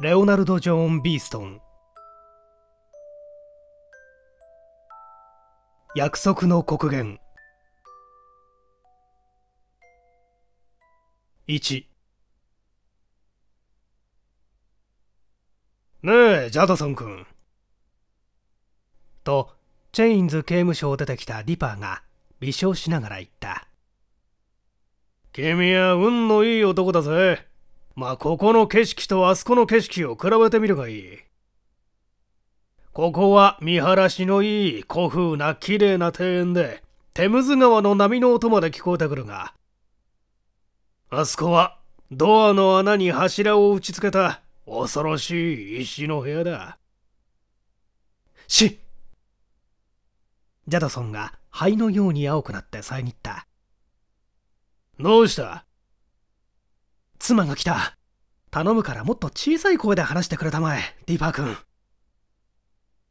レオナルド・ジョーン・ビーストン。約束の国言1ねえジャドソン君。とチェインズ刑務所を出てきたディパーが微笑しながら言った。君は運のいい男だぜ。まあここの景色とあそこの景色を比べてみるがいい。ここは見晴らしのいい古風な綺麗な庭園でテムズ川の波の音まで聞こえてくるがあそこはドアの穴に柱を打ち付けた恐ろしい石の部屋だ。しジャドソンが灰のように青くなって遮った。どうした？妻が来た。頼むからもっと小さい声で話してくれたまえディーパー君。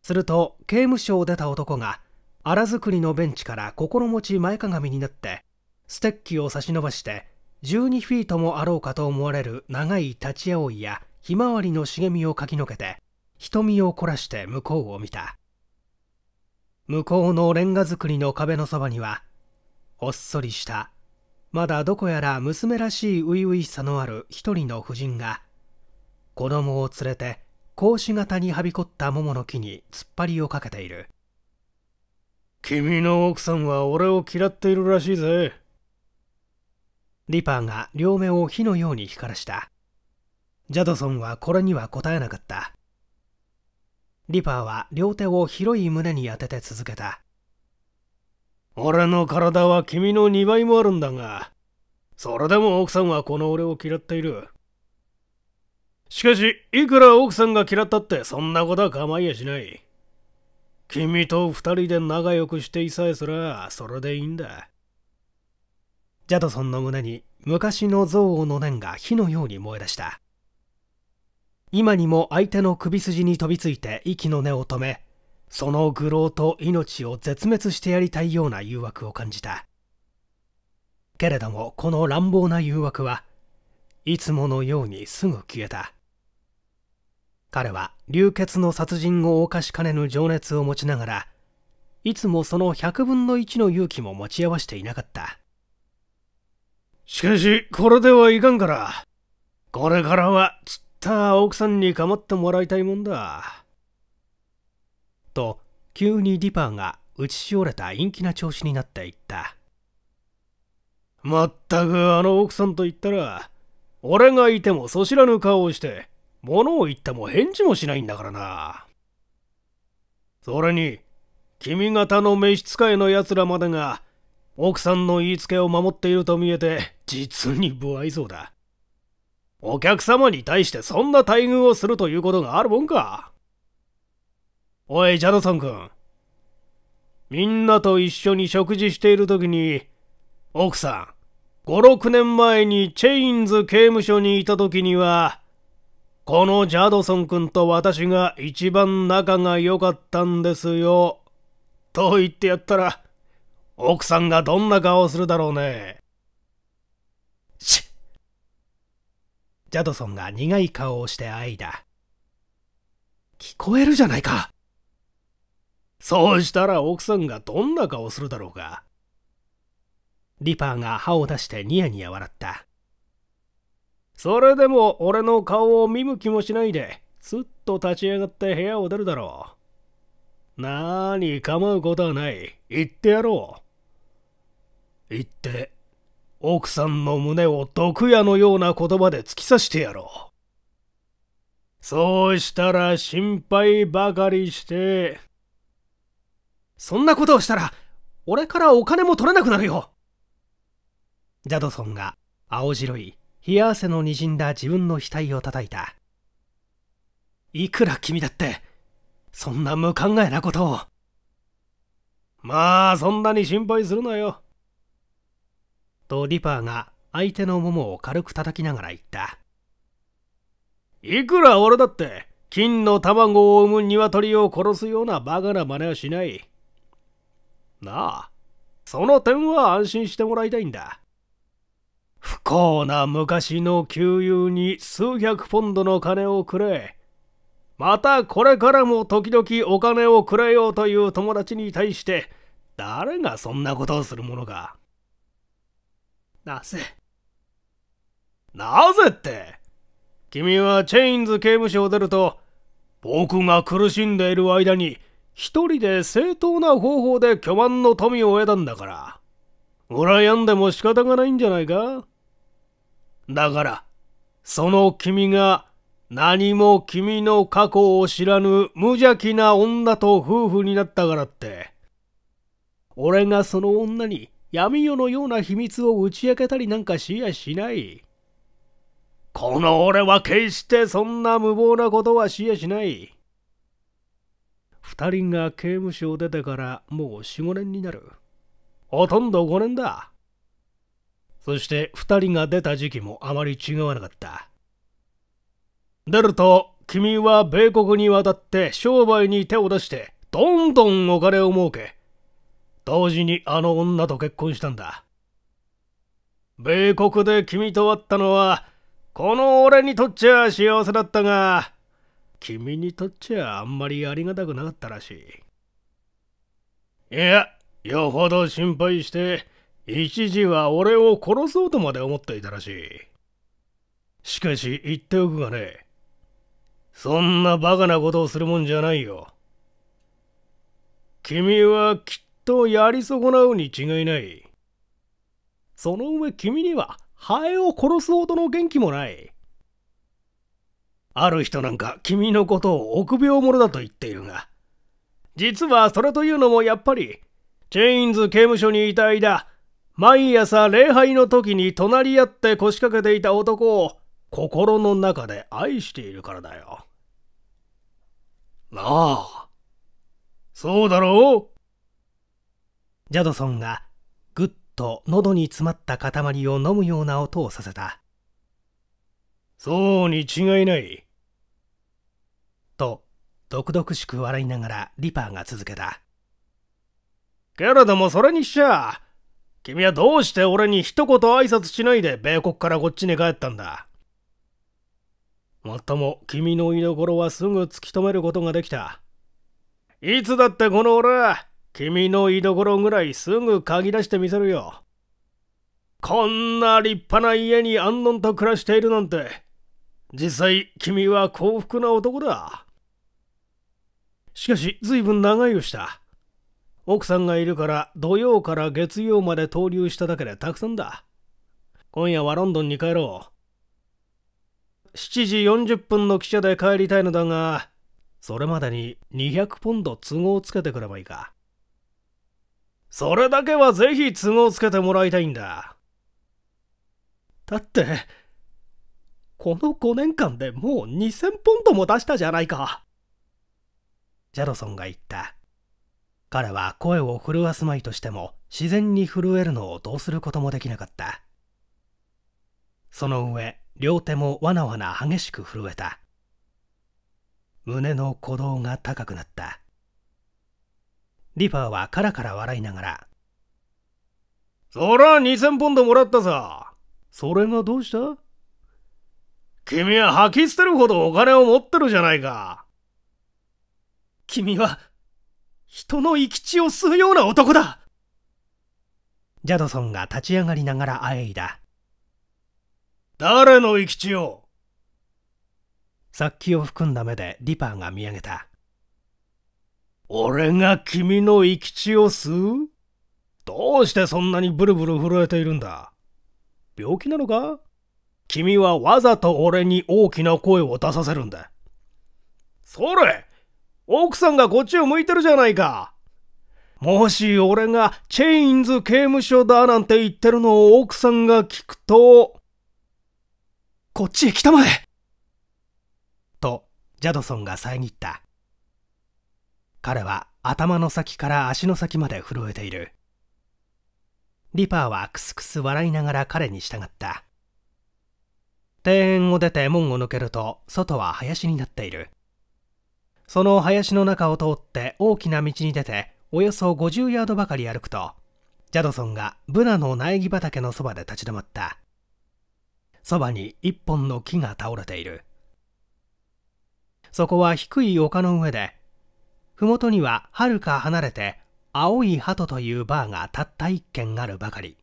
すると刑務所を出た男が荒作りのベンチから心持ち前かがみになってステッキを差し伸ばして12フィートもあろうかと思われる長い立ち葵やひまわりの茂みをかきのけて瞳を凝らして向こうを見た。向こうのレンガ造りの壁のそばにはほっそりしたまだどこやら娘らしい初々しさのある一人の婦人が子供を連れて格子型にはびこった桃の木に突っ張りをかけている。君の奥さんは俺を嫌っているらしいぜ。リパーが両目を火のように光らした。ジャドソンはこれには答えなかった。リパーは両手を広い胸に当てて続けた俺の体は君の2倍もあるんだがそれでも奥さんはこの俺を嫌っている。しかしいくら奥さんが嫌ったってそんなことは構いやしない。君と二人で仲良くしていさえすらそれでいいんだ。ジャドソンの胸に昔の憎悪の念が火のように燃え出した。今にも相手の首筋に飛びついて息の根を止めその愚弄と命を絶滅してやりたいような誘惑を感じた。けれどもこの乱暴な誘惑はいつものようにすぐ消えた。彼は流血の殺人を犯しかねぬ情熱を持ちながらいつもその100分の1の勇気も持ち合わせていなかった。しかしこれではいかんから。これからはつった奥さんに構ってもらいたいもんだ。と急にディパーが打ちしおれた陰気な調子になっていった。まったくあの奥さんと言ったら俺がいてもそしらぬ顔をして物を言っても返事もしないんだからな。それに君方の召使いのやつらまでが奥さんの言いつけを守っていると見えて実に不愛想だ。お客様に対してそんな待遇をするということがあるもんか。おいジャドソン君。みんなと一緒に食事している時に奥さん56年前にチェインズ刑務所にいた時にはこのジャドソン君と私が一番仲が良かったんですよ。と言ってやったら奥さんがどんな顔をするだろうね。しジャドソンが苦い顔をしてあいだ。聞こえるじゃないか。そうしたら奥さんがどんな顔するだろうか。リパーが歯を出してニヤニヤ笑った。それでも俺の顔を見向きもしないで、すっと立ち上がって部屋を出るだろう。なーに構うことはない。言ってやろう。言って、奥さんの胸を毒矢のような言葉で突き刺してやろう。そうしたら心配ばかりして、そんなことをしたら、俺からお金も取れなくなるよ。ジャドソンが青白い冷や汗のにじんだ自分の額を叩いた。いくら君だって、そんな無考えなことを。まあ、そんなに心配するなよ。とリパーが相手のももを軽く叩きながら言った。いくら俺だって金の卵を産む鶏を殺すようなバカな真似はしない。なあ、その点は安心してもらいたいんだ。不幸な昔の旧友に数百ポンドの金をくれ。またこれからも時々お金をくれようという友達に対して誰がそんなことをするものか。なぜ？なぜって君はチェインズ刑務所を出ると僕が苦しんでいる間に一人で正当な方法で巨万の富を得たんだから。羨んでも仕方がないんじゃないか？だから、その君が何も君の過去を知らぬ無邪気な女と夫婦になったからって、俺がその女に闇夜のような秘密を打ち明けたりなんかしやしない。この俺は決してそんな無謀なことはしやしない。二人が刑務所を出てからもう四五年になる。ほとんど五年だ。そして二人が出た時期もあまり違わなかった。出ると君は米国に渡って商売に手を出してどんどんお金を儲け、同時にあの女と結婚したんだ。米国で君と会ったのは、この俺にとっちゃ幸せだったが、君にとっちゃあんまりありがたくなかったらしい。いや、よほど心配して、一時は俺を殺そうとまで思っていたらしい。しかし言っておくがね、そんなバカなことをするもんじゃないよ。君はきっとやり損なうに違いない。その上君にはハエを殺すほどの元気もない。ある人なんか君のことを臆病者だと言っているが、実はそれというのもやっぱり、チェインズ刑務所にいた間、毎朝礼拝の時に隣り合って腰掛けていた男を心の中で愛しているからだよ。なあ、そうだろう？ジャドソンがぐっと喉に詰まった塊を飲むような音をさせた。そうに違いない。毒々しく笑いながらリパーが続けた。けれどもそれにしちゃ、君はどうして俺に一言挨拶しないで米国からこっちに帰ったんだもっとも君の居所はすぐ突き止めることができた。いつだってこの俺は君の居所ぐらいすぐ鍵出してみせるよ。こんな立派な家に安穏と暮らしているなんて、実際君は幸福な男だ。しかし随分長いよした。奥さんがいるから土曜から月曜まで投留しただけでたくさんだ。今夜はロンドンに帰ろう。7時40分の汽車で帰りたいのだが、それまでに200ポンド都合つけてくればいいか。それだけはぜひ都合つけてもらいたいんだ。だって、この5年間でもう2000ポンドも出したじゃないか。ジャドソンが言った。彼は声を震わすまいとしても自然に震えるのをどうすることもできなかった。その上、両手もわなわな激しく震えた。胸の鼓動が高くなった。リパーはカラカラ笑いながら。そら2000ポンドもらったさ。それがどうした？君は吐き捨てるほどお金を持ってるじゃないか。君は人の生き血を吸うような男だジャドソンが立ち上がりながらあえいだ。誰の生き血を？殺気を含んだ目でリパーが見上げた。俺が君の生き血を吸う？どうしてそんなにブルブル震えているんだ？病気なのか？君はわざと俺に大きな声を出させるんだ。それ奥さんがこっちを向いてるじゃないか。もし俺がチェインズ刑務所だなんて言ってるのを奥さんが聞くと、こっちへ来たまえと、ジャドソンが遮った。彼は頭の先から足の先まで震えている。リパーはクスクス笑いながら彼に従った。庭園を出て門を抜けると、外は林になっている。その林の中を通って大きな道に出ておよそ50ヤードばかり歩くとジャドソンがブナの苗木畑のそばで立ち止まった。そばに一本の木が倒れている。そこは低い丘の上で麓にははるか離れて青い鳩というバーがたった一軒あるばかり。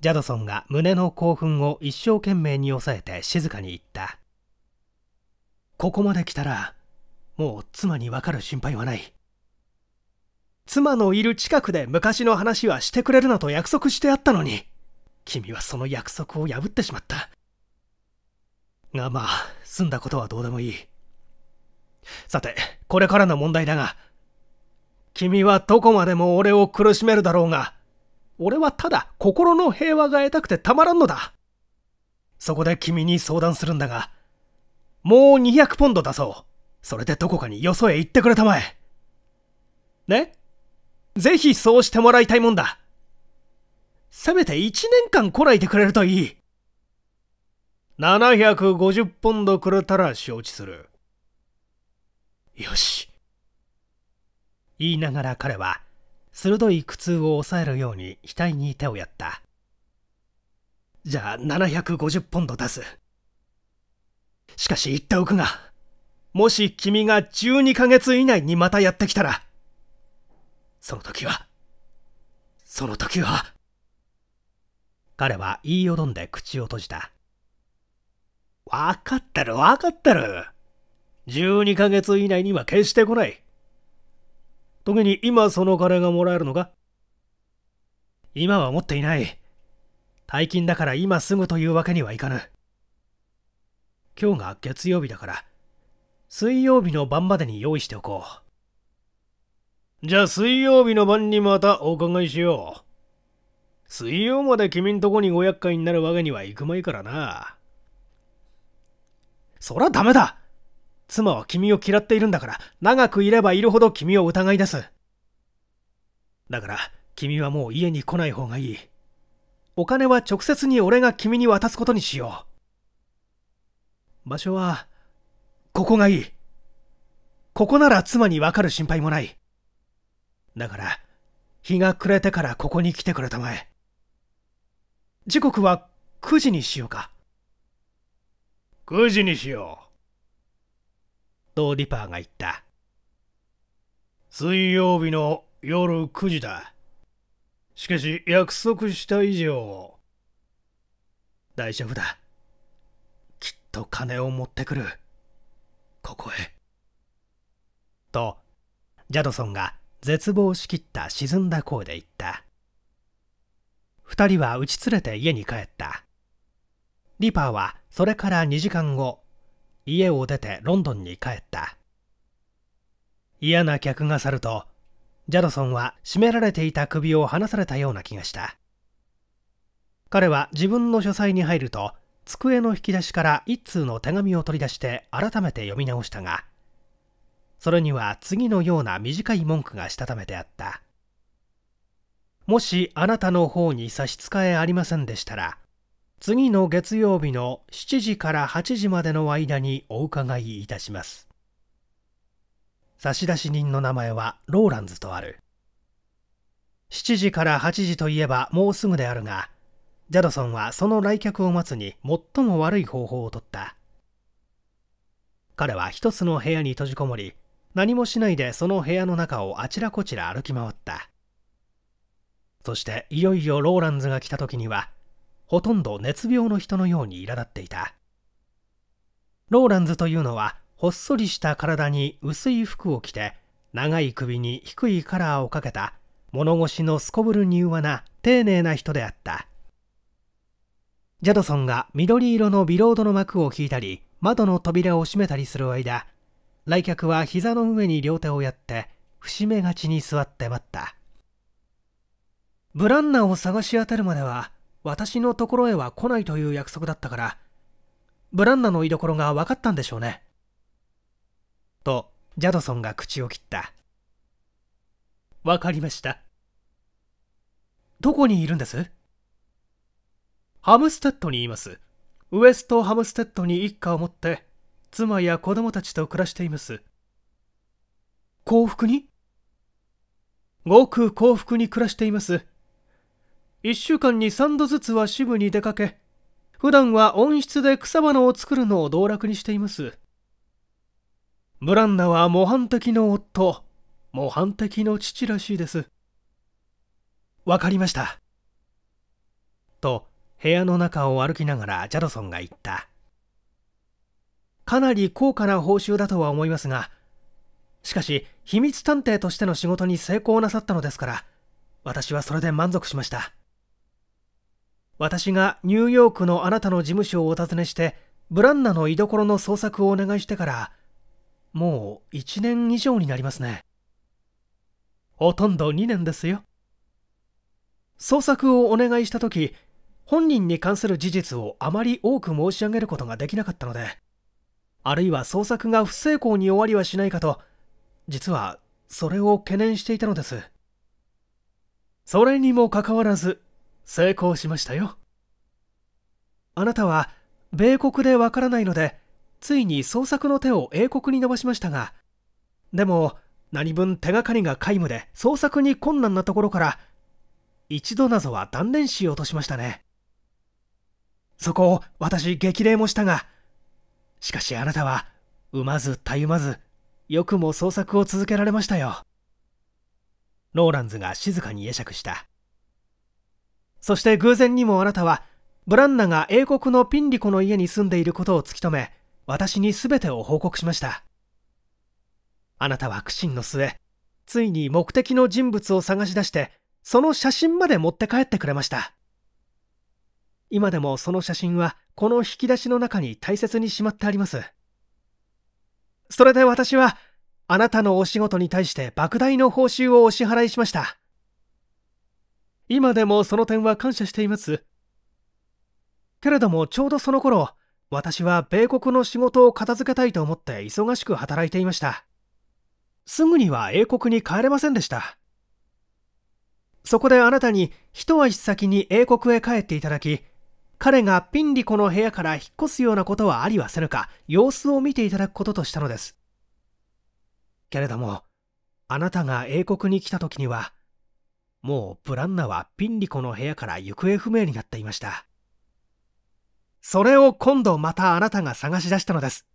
ジャドソンが胸の興奮を一生懸命に抑えて静かに言った。ここまで来たらもう妻にわかる心配はない。妻のいる近くで昔の話はしてくれるなと約束してあったのに君はその約束を破ってしまった。がまあ済んだことはどうでもいい。さてこれからの問題だが君はどこまでも俺を苦しめるだろうが俺はただ心の平和が得たくてたまらんのだ。そこで君に相談するんだがもう200ポンド出そう。それでどこかによそへ行ってくれたまえね？ぜひそうしてもらいたいもんだ。せめて1年間来ないでくれるといい。750ポンドくれたら承知する。よし。言いながら彼は、鋭い苦痛を抑えるように額に手をやった。じゃあ750ポンド出す。しかし言っておくが、もし君が12ヶ月以内にまたやってきたら、その時は、その時は。彼は言いよどんで口を閉じた。わかってるわかってる。12ヶ月以内には決して来ない。特に今その金がもらえるのか今は持っていない。大金だから今すぐというわけにはいかぬ。今日が月曜日だから、水曜日の晩までに用意しておこう。じゃあ水曜日の晩にまたお伺いしよう。水曜まで君んとこにご厄介になるわけにはいくまいからな。そらダメだ妻は君を嫌っているんだから、長くいればいるほど君を疑い出す。だから、君はもう家に来ない方がいい。お金は直接に俺が君に渡すことにしよう。場所は、ここがいい。ここなら妻にわかる心配もない。だから、日が暮れてからここに来てくれたまえ。時刻は9時にしようか。9時にしよう。とリパーが言った。水曜日の夜9時だ。しかし約束した以上。大丈夫だ。きっと金を持ってくる。ここへ。と、ジャドソンが絶望しきった沈んだ声で言った。二人は打ち連れて家に帰った。リパーはそれから2時間後、家を出てロンドンに帰った。嫌な客が去ると、ジャドソンは締められていた首を離されたような気がした。彼は自分の書斎に入ると、机の引き出しから一通の手紙を取り出して改めて読み直したが、それには次のような短い文句がしたためてあった。もしあなたの方に差し支えありませんでしたら、次の月曜日の7時から8時までの間にお伺いいたします。差出人の名前はローランズとある。7時から8時といえばもうすぐであるが、ジャドソンはその来客を待つに最も悪い方法をとった。彼は一つの部屋に閉じこもり、何もしないでその部屋の中をあちらこちら歩き回った。そしていよいよローランズが来た時には、ほとんど熱病の人のように苛立っていた。ローランズというのは、ほっそりした体に薄い服を着て、長い首に低いカラーをかけた、物腰のすこぶる柔和な丁寧な人であった。ジャドソンが緑色のビロードの幕を引いたり、窓の扉を閉めたりする間、来客は膝の上に両手をやって節目がちに座って待った。ブランナを探し当てるまでは私のところへは来ないという約束だったからブランナの居所が分かったんでしょうね。とジャドソンが口を切った。分かりました。どこにいるんです？ハムステッドにいます。ウエストハムステッドに一家を持って妻や子供たちと暮らしています。幸福に？ごく幸福に暮らしています。一週間に三度ずつは支部に出かけ、普段は温室で草花を作るのを道楽にしています。ブランナは模範的の夫模範的の父らしいです。わかりました。と部屋の中を歩きながらジャドソンが言った。かなり高価な報酬だとは思いますがしかし秘密探偵としての仕事に成功なさったのですから私はそれで満足しました。私がニューヨークのあなたの事務所をお尋ねしてブランナの居所の捜索をお願いしてからもう1年以上になりますね。ほとんど2年ですよ。捜索をお願いした時本人に関する事実をあまり多く申し上げることができなかったのであるいは捜索が不成功に終わりはしないかと実はそれを懸念していたのです。それにもかかわらず成功しましたよ。あなたは米国でわからないのでついに捜索の手を英国に伸ばしましたがでも何分手がかりが皆無で捜索に困難なところから一度謎は断念しようとしましたね。そこを私激励もしたがしかしあなたは産まずたゆまずよくも捜索を続けられましたよ。ローランズが静かに会釈した。そして偶然にもあなたはブランナが英国のピンリコの家に住んでいることを突き止め私に全てを報告しました。あなたは苦心の末ついに目的の人物を探し出してその写真まで持って帰ってくれました。今でもその写真はこの引き出しの中に大切にしまってあります。それで私はあなたのお仕事に対して莫大の報酬をお支払いしました。今でもその点は感謝しています。けれどもちょうどその頃私は米国の仕事を片付けたいと思って忙しく働いていました。すぐには英国に帰れませんでした。そこであなたに一足先に英国へ帰っていただき彼がピンリコの部屋から引っ越すようなことはありはせぬか様子を見ていただくこととしたのです。けれどもあなたが英国に来た時にはもうブランナはピンリコの部屋から行方不明になっていました。それを今度またあなたが探し出したのです。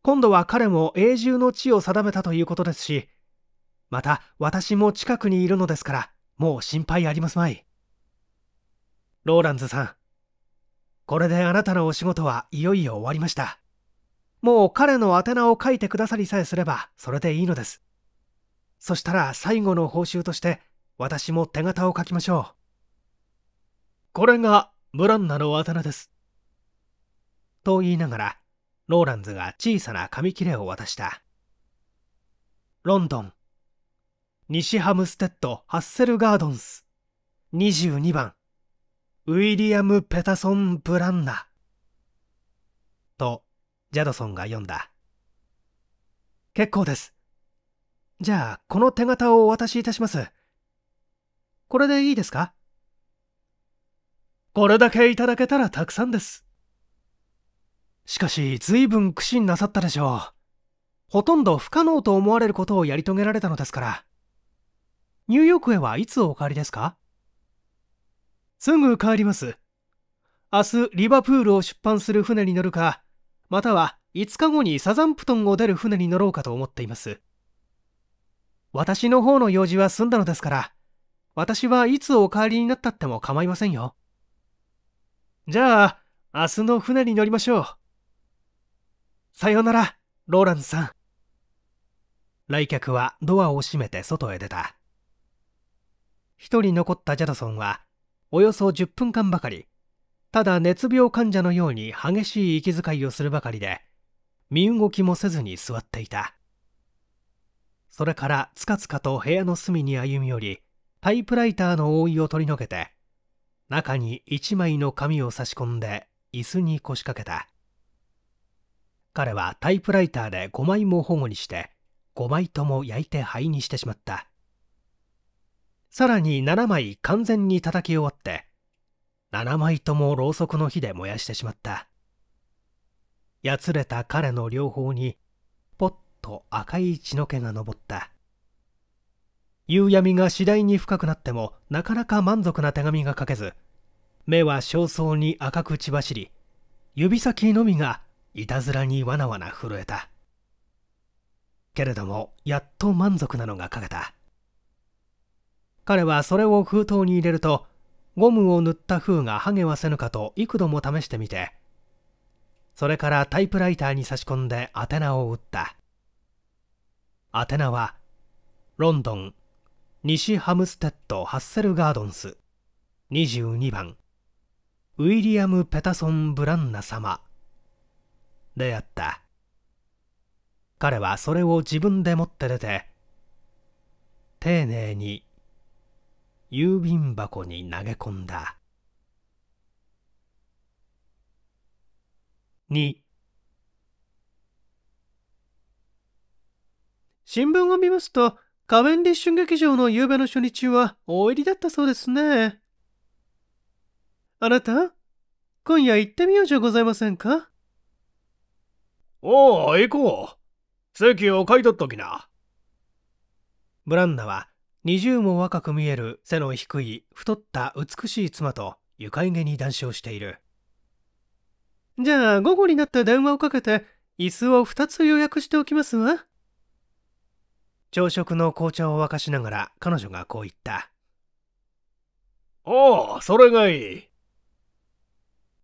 今度は彼も永住の地を定めたということですしまた私も近くにいるのですからもう心配ありますまい。ローランズさん。これであなたのお仕事はいよいよ終わりました。もう彼の宛名を書いてくださりさえすればそれでいいのです。そしたら最後の報酬として私も手形を書きましょう。これがブランナの宛名です。と言いながら、ローランズが小さな紙切れを渡した。ロンドン、西ハムステッド・ハッセルガードンス、22番、ウィリアム・ペタソン・ブランナ。と、ジャドソンが読んだ。結構です。じゃあ、この手形をお渡しいたします。これでいいですか？これだけいただけたらたくさんです。しかし、随分苦心なさったでしょう。ほとんど不可能と思われることをやり遂げられたのですから。ニューヨークへはいつお帰りですか？すぐ帰ります。明日、リバプールを出版する船に乗るか、または5日後にサザンプトンを出る船に乗ろうかと思っています。私の方の用事は済んだのですから、私はいつお帰りになったっても構いませんよ。じゃあ、明日の船に乗りましょう。さようなら、ローランズさん。来客はドアを閉めて外へ出た。一人残ったジャドソンは、およそ10分間ばかり、ただ熱病患者のように激しい息遣いをするばかりで、身動きもせずに座っていた。それからつかつかと部屋の隅に歩み寄り、タイプライターの覆いを取り除けて、中に一枚の紙を差し込んで椅子に腰掛けた。彼はタイプライターで5枚も保護にして5枚とも焼いて灰にしてしまった。さらに7枚完全に叩き終わって7枚ともろうそくの火で燃やしてしまった。やつれた彼の両方にぽっと赤い血の気が昇った。夕闇が次第に深くなってもなかなか満足な手紙が書けず目は焦燥に赤く血走り指先のみがいたずらにわなわな震えた。けれどもやっと満足なのが書けた。彼はそれを封筒に入れるとゴムを塗った風が剥げはせぬかと幾度も試してみてそれからタイプライターに差し込んで宛名を打った。宛名はロンドン西ハムステッド・ハッセルガードンス22番ウィリアム・ペタソン・ブランナ様であった。彼はそれを自分で持って出て丁寧に郵便箱に投げ込んだ2新聞を見ますとカベンディッシュ劇場の夕べの初日は大入りだったそうですねあなた今夜行ってみようじゃございませんか？おお、行こう。席を買い取っときな。ブランナは二重も若く見える背の低い太った美しい妻と愉快げに談笑している。じゃあ午後になって電話をかけて椅子を2つ予約しておきますわ。朝食の紅茶を沸かしながら彼女がこう言った。おお、それがいい。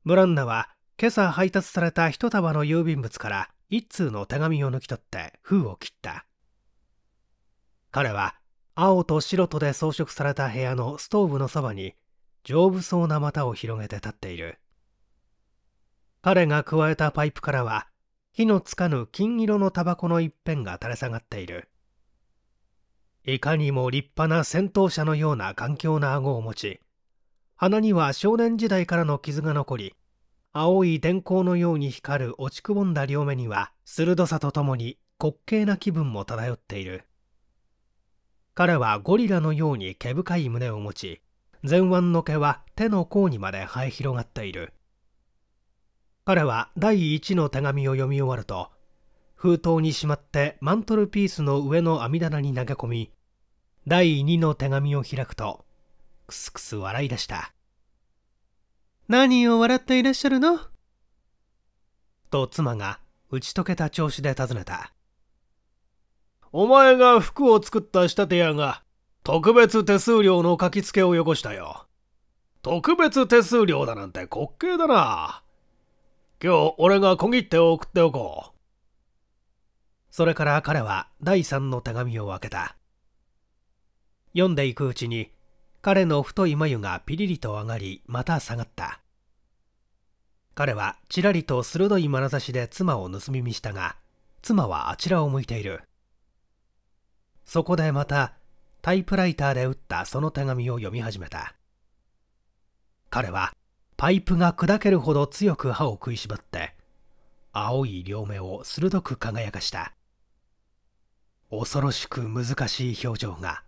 ブランナは今朝配達された一束の郵便物から一通の手紙を抜き取って封を切った。彼は青と白とで装飾された部屋のストーブのそばに丈夫そうな股を広げて立っている。彼が加えたパイプからは火のつかぬ金色のタバコの一片が垂れ下がっている。いかにも立派な戦闘車のような頑強な顎を持ち、鼻には少年時代からの傷が残り青い電光のように光る落ちくぼんだ両目には鋭さとともに滑稽な気分も漂っている彼はゴリラのように毛深い胸を持ち前腕の毛は手の甲にまで生え広がっている彼は第一の手紙を読み終わると封筒にしまってマントルピースの上の網棚に投げ込み第二の手紙を開くとくすくす笑い出した。何を笑っていらっしゃるの？と妻が打ち解けた調子で尋ねた。お前が服を作った仕立て屋が特別手数料の書き付けをよこしたよ。特別手数料だなんて滑稽だな。今日俺が小切手を送っておこう。それから彼は第三の手紙を開けた。読んでいくうちに彼の太い眉がピリリと上がりまた下がった彼はちらりと鋭い眼差しで妻を盗み見したが妻はあちらを向いているそこでまたタイプライターで打ったその手紙を読み始めた。彼はパイプが砕けるほど強く歯を食いしばって青い両目を鋭く輝かした。恐ろしく難しい表情が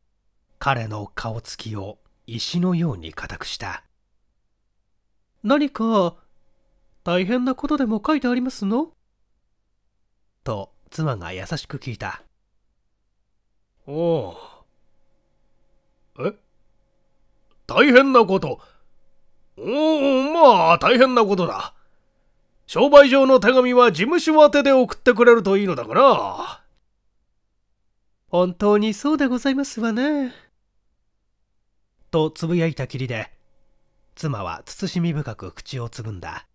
彼の顔つきを石のように固くした。何か大変なことでも書いてありますの？と妻が優しく聞いたおおえ？大変なこと。おおまあ大変なことだ。商売上の手紙は事務所宛てで送ってくれるといいのだから本当にそうでございますわねとつぶやいたきりで妻は慎み深く口をつぐんだ。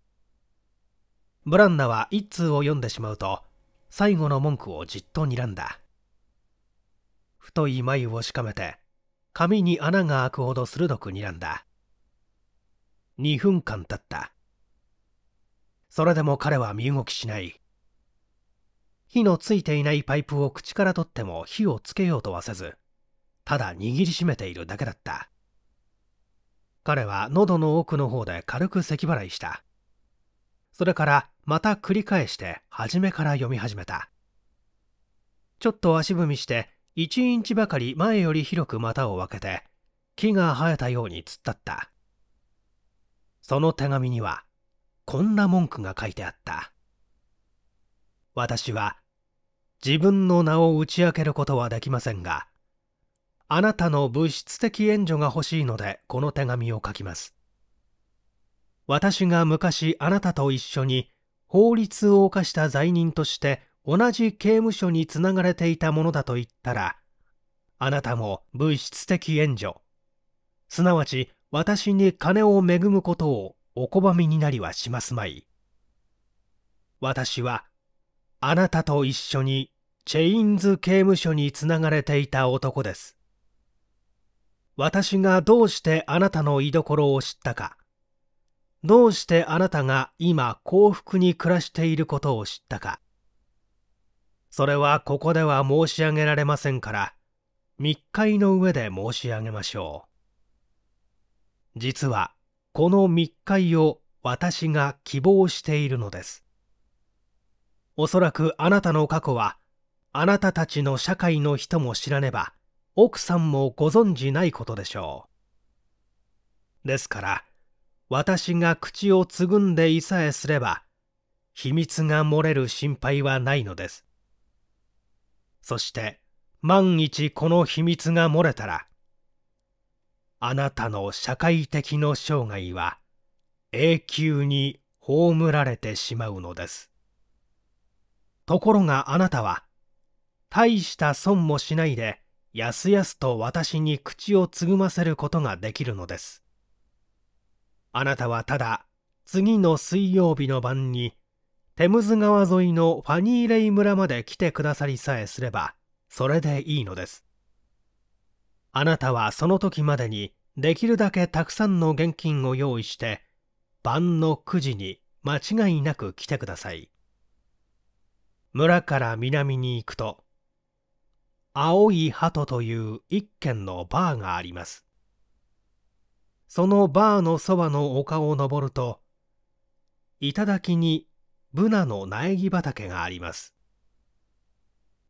ブランナは一通を読んでしまうと最後の文句をじっと睨んだ。太い眉をしかめて髪に穴が開くほど鋭く睨んだ2分間経ったそれでも彼は身動きしない火のついていないパイプを口から取っても火をつけようとはせずただ握りしめているだけだった彼は喉の奥の方で軽く咳払いした。それからまた繰り返して初めから読み始めた。ちょっと足踏みして1インチばかり前より広く股を分けて木が生えたように突っ立った。その手紙にはこんな文句が書いてあった。私は自分の名を打ち明けることはできませんが、あなたの物質的援助が欲しいのでこの手紙を書きます。私が昔あなたと一緒に法律を犯した罪人として同じ刑務所につながれていたものだと言ったら、あなたも物質的援助、すなわち私に金を恵むことをお拒みになりはしますまい。私はあなたと一緒にチェインズ刑務所につながれていた男です。私がどうしてあなたの居所を知ったか、どうしてあなたが今幸福に暮らしていることを知ったか、それはここでは申し上げられませんから、密会の上で申し上げましょう。実は、この密会を私が希望しているのです。おそらくあなたの過去は、あなたたちの社会の人も知らねば、奥さんもご存じないことでしょう。ですから、私が口をつぐんでいさえすれば、秘密が漏れる心配はないのです。そして万一この秘密が漏れたらあなたの社会的の生涯は永久に葬られてしまうのです。ところがあなたは大した損もしないでやすやすと私に口をつぐませることができるのです。あなたはただ次の水曜日の晩にテムズ川沿いのファニーレイ村まで来てくださりさえすれば、それでいいのです。あなたはその時までにできるだけたくさんの現金を用意して、晩の9時に間違いなく来てください。村から南に行くと、青い鳩という一軒のバーがあります。そのバーのそばの丘を登ると、頂にブナの苗木畑があります。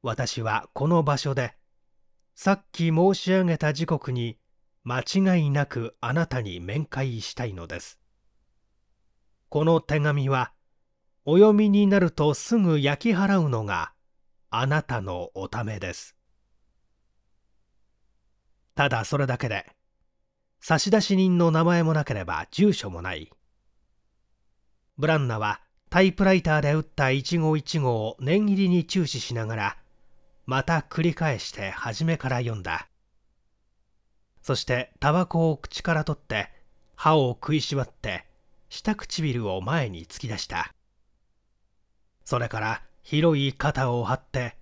私はこの場所で、さっき申し上げた時刻に間違いなくあなたに面会したいのです。この手紙は、お読みになるとすぐ焼き払うのがあなたのおためです。ただそれだけで、差出人の名前もなければ住所もない。ブランナはタイプライターで打った一語一語を念入りに注視しながら、また繰り返して初めから読んだ。そしてタバコを口から取って、歯を食いしばって、下唇を前に突き出した。それから広い肩を張って、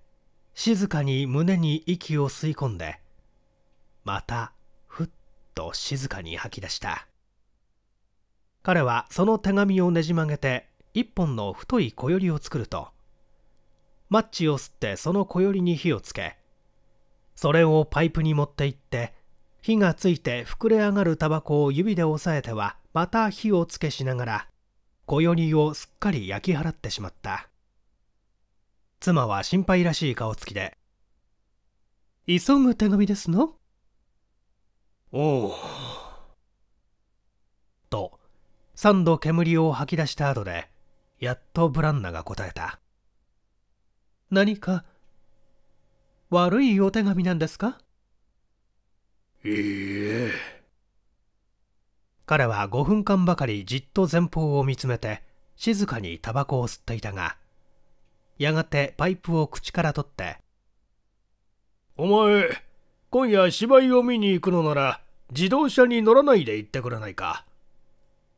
静かに胸に息を吸い込んで、またふっと静かに吐き出した。彼はその手紙をねじ曲げて一本の太い小よりを作るとマッチを吸ってその小よりに火をつけそれをパイプに持って行って火がついて膨れ上がるタバコを指で押さえてはまた火をつけしながら小よりをすっかり焼き払ってしまった妻は心配らしい顔つきで「急ぐ手紙ですの?」おうと三度煙を吐き出した後でやっとブランナが答えた。何か悪いお手紙なんですか？いいえ。彼は5分間ばかりじっと前方を見つめて静かにタバコを吸っていたが、やがてパイプを口から取って、お前、今夜芝居を見に行くのなら自動車に乗らないで行ってくれないか？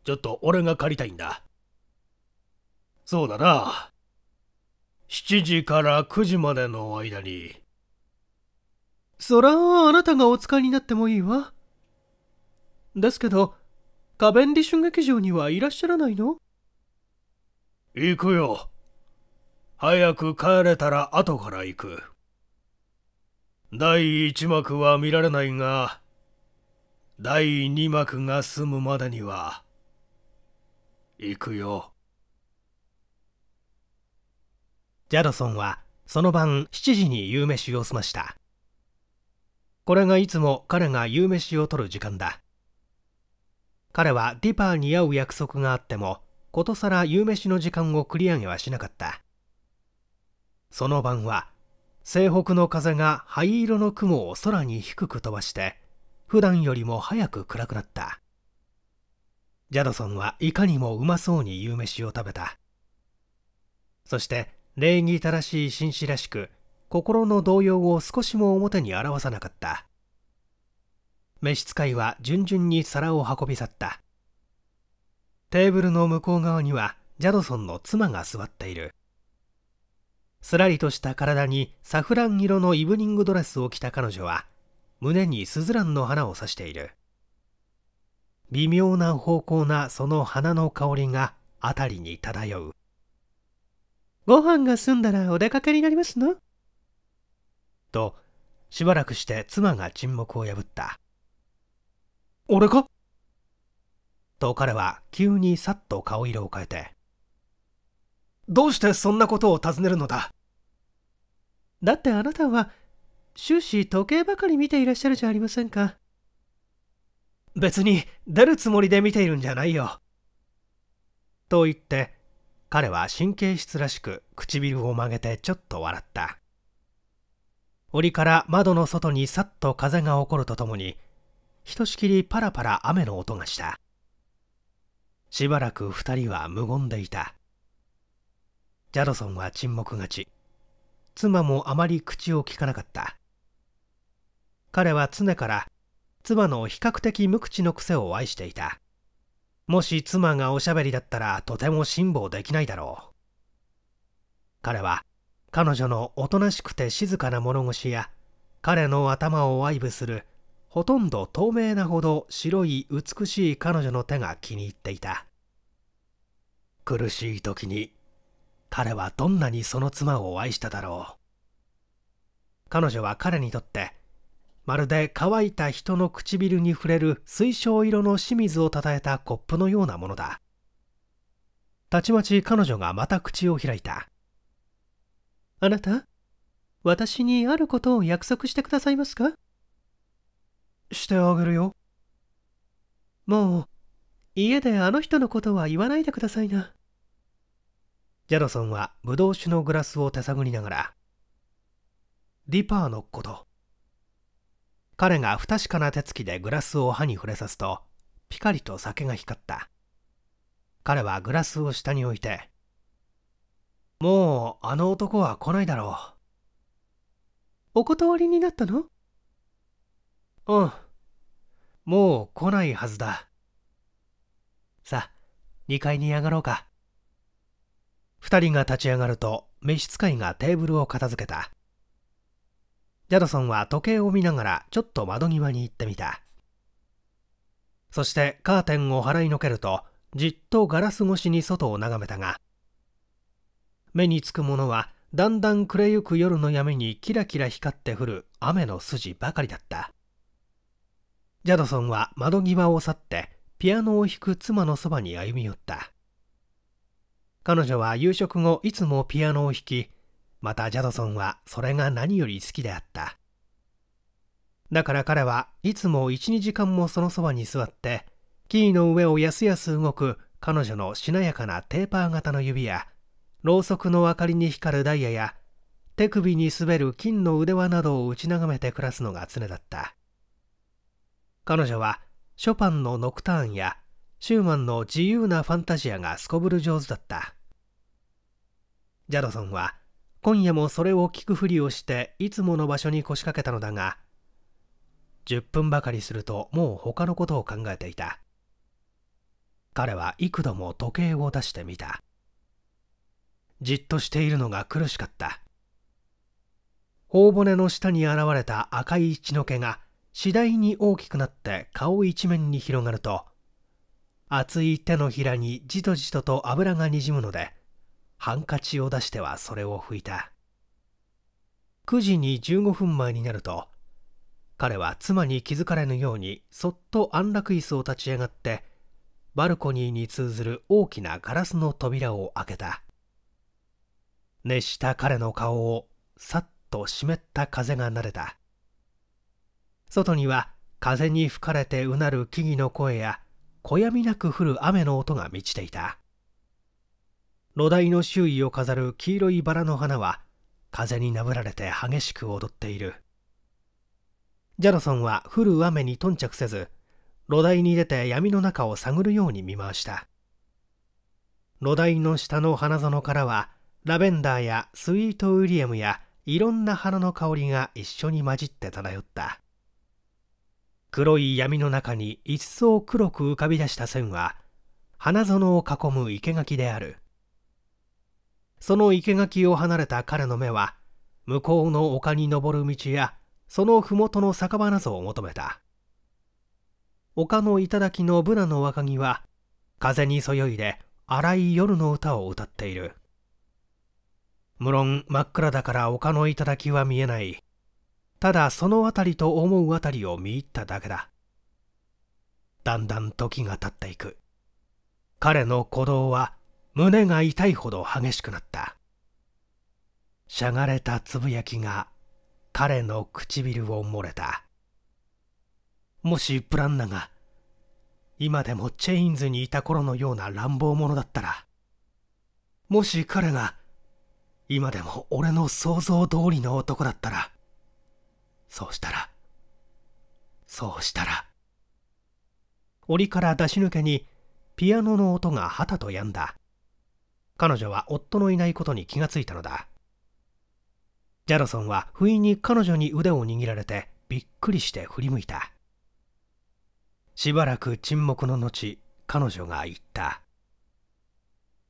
ちょっと俺が借りたいんだ。そうだな。7時から9時までの間に。そらあなたがお使いになってもいいわ。ですけど、カベンディッシュ劇場にはいらっしゃらないの？行くよ。早く帰れたら後から行く。第一幕は見られないが、第二幕が済むまでには、行くよ。ジャドソンはその晩7時に夕飯を済ました。これがいつも彼が夕飯を取る時間だ。彼はディパーに会う約束があっても、ことさら夕飯の時間を繰り上げはしなかった。その晩は、西北の風が灰色の雲を空に低く飛ばして、普段よりも早く暗くなった。ジャドソンはいかにもうまそうに夕飯を食べたそして礼儀正しい紳士らしく心の動揺を少しも表に表さなかった。召使いは順々に皿を運び去った。テーブルの向こう側にはジャドソンの妻が座っている。すらりとした体にサフラン色のイブニングドレスを着た彼女は胸にスズランの花を刺している。微妙な方向なその花の香りが辺りに漂う。ご飯が済んだらお出かけになりますの？としばらくして妻が沈黙を破った。俺か？と彼は急にさっと顔色を変えて。どうしてそんなことを尋ねるのだ？だってあなたは終始時計ばかり見ていらっしゃるじゃありませんか。別に出るつもりで見ているんじゃないよ。と言って彼は神経質らしく唇を曲げてちょっと笑った。檻から窓の外にさっと風が起こるとともにひとしきりパラパラ雨の音がした。しばらく二人は無言でいた。ジャドソンは沈黙がち。妻もあまり口を聞かなかった。彼は常から妻の比較的無口の癖を愛していた。もし妻がおしゃべりだったらとても辛抱できないだろう。彼は彼女のおとなしくて静かな物腰や彼の頭を愛撫するほとんど透明なほど白い美しい彼女の手が気に入っていた。苦しい時に彼はどんなにその妻を愛しただろう。彼女は彼にとってまるで乾いた人の唇に触れる水晶色の清水をたたえたコップのようなものだ。たちまち彼女がまた口を開いた。あなた私にあることを約束してくださいますか？してあげるよ。もう家であの人のことは言わないでくださいな。ジャドソンはブドウ酒のグラスを手探りながらディパーのこと彼が不確かな手つきでグラスを歯に触れさすとピカリと酒が光った。彼はグラスを下に置いてもうあの男は来ないだろうお断りになったのうんもう来ないはずださあ2階に上がろうか二人が立ち上がると召使いがテーブルを片付けた。ジャドソンは時計を見ながらちょっと窓際に行ってみた。そしてカーテンを払いのけると、じっとガラス越しに外を眺めたが、目につくものはだんだん暮れゆく夜の闇にキラキラ光って降る雨の筋ばかりだった。ジャドソンは窓際を去ってピアノを弾く妻のそばに歩み寄った。彼女は夕食後いつもピアノを弾き、またジャドソンはそれが何より好きであった。だから彼はいつも1、2時間もそのそばに座って、キーの上をやすやす動く彼女のしなやかなテーパー型の指や、ろうそくの明かりに光るダイヤや、手首に滑る金の腕輪などを打ち眺めて暮らすのが常だった。彼女はショパンのノクターンやシューマンの自由なファンタジアがすこぶる上手だった。ジャドソンは今夜もそれを聞くふりをしていつもの場所に腰掛けたのだが10分ばかりするともう他のことを考えていた。彼は幾度も時計を出してみた。じっとしているのが苦しかった。頬骨の下に現れた赤い血の毛が次第に大きくなって顔一面に広がると熱い手のひらにじとじとと油がにじむのでハンカチを出してはそれを拭いた。9時に15分前になると彼は妻に気づかれぬようにそっと安楽椅子を立ち上がってバルコニーに通ずる大きなガラスの扉を開けた。熱した彼の顔をさっと湿った風が撫でた。外には風に吹かれてうなる木々の声や小闇なく降る雨の音が満ちていた。炉台の周囲を飾る黄色いバラの花は風になぶられて激しく踊っている。ジャドソンは降る雨に頓着せず炉台に出て闇の中を探るように見回した。炉台の下の花園からはラベンダーやスイートウィリアムやいろんな花の香りが一緒に混じって漂った。黒い闇の中に一層黒く浮かび出した線は花園を囲む生垣である。その生垣を離れた彼の目は向こうの丘に登る道やその麓の酒場などを求めた。丘の頂のブナの若木は風にそよいで荒い夜の歌を歌っている。無論真っ暗だから丘の頂は見えない。ただその辺りと思う辺りを見入っただけだ。だんだん時が経っていく。彼の鼓動は胸が痛いほど激しくなった。しゃがれたつぶやきが彼の唇を漏れた。もしブランナが今でもチェインズにいた頃のような乱暴者だったらもし彼が今でも俺の想像通りの男だったらそうしたらそうしたら檻から出し抜けにピアノの音がはたと止んだ。彼女は夫のいないことに気がついたのだ。ジャドソンは不意に彼女に腕を握られてびっくりして振り向いた。しばらく沈黙の後彼女が言った。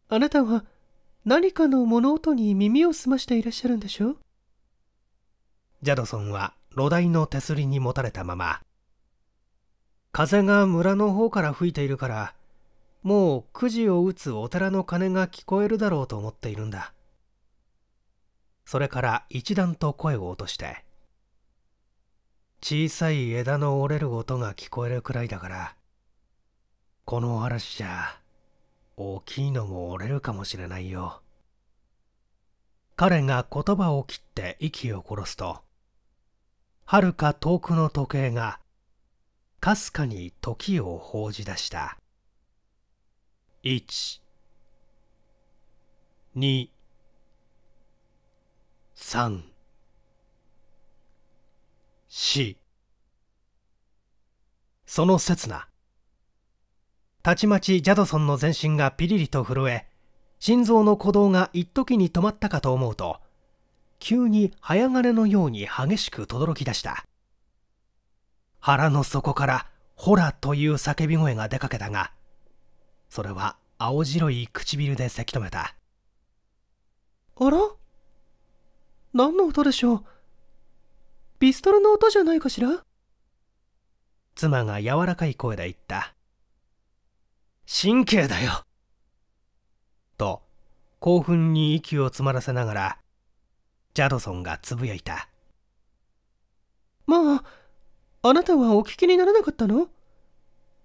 あなたは何かの物音に耳を澄ましていらっしゃるんでしょう？ジャドソンは炉台の手すりに持たれたまま。風が村の方から吹いているからもうくじを打つお寺の鐘が聞こえるだろうと思っているんだ。それから一段と声を落として小さい枝の折れる音が聞こえるくらいだからこの嵐じゃ大きいのも折れるかもしれないよ。彼が言葉を切って息を殺すとはるか遠くの時計がかすかに時を報じ出した。1 2 3 4その刹那たちまちジャドソンの全身がピリリと震え心臓の鼓動が一時に止まったかと思うと急に早金のように激しく轟き出した。腹の底から「ホラ」という叫び声が出かけたがそれは青白い唇でせき止めた。あら？何の音でしょう？ピストルの音じゃないかしら？妻が柔らかい声で言った。神経だよ！と興奮に息を詰まらせながらジャドソンがつぶやいた。まああなたはお聞きにならなかったの？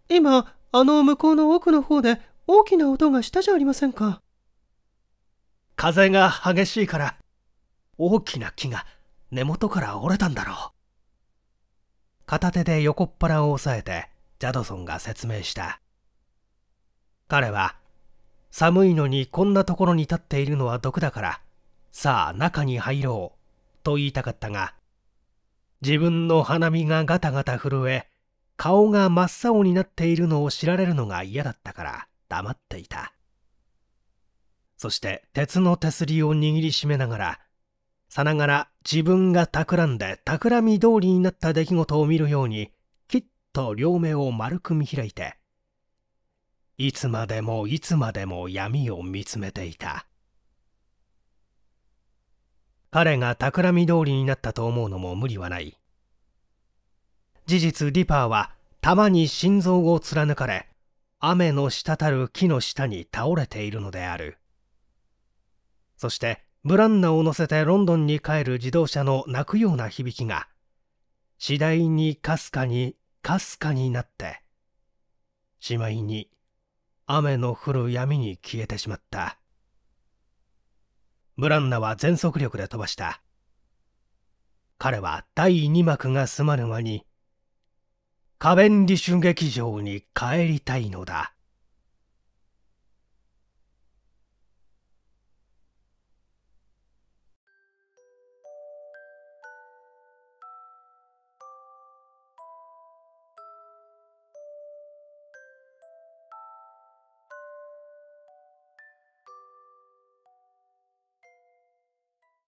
今あの向こうの奥の方で大きな音がしたじゃありませんか。風が激しいから大きな木が根元から折れたんだろう。片手で横っ腹を押さえてジャドソンが説明した。彼は寒いのにこんなところに立っているのは毒だからさあ中に入ろうと言いたかったが自分の鼻身がガタガタ震え顔が真っ青になっているのを知られるのが嫌だったから黙っていた。そして鉄の手すりを握りしめながらさながら自分が企んで企み通りになった出来事を見るようにきっと両目を丸く見開いていつまでもいつまでも闇を見つめていた。彼が企み通りになったと思うのも無理はない。事実リパーは弾に心臓を貫かれ雨の滴る木の下に倒れているのである。そしてブランナを乗せてロンドンに帰る自動車の泣くような響きが次第にかすかにかすかになってしまいに雨の降る闇に消えてしまった。ブランナは全速力で飛ばした。彼は第二幕が済まぬ間にカベンディッシュ劇場に帰りたいのだ。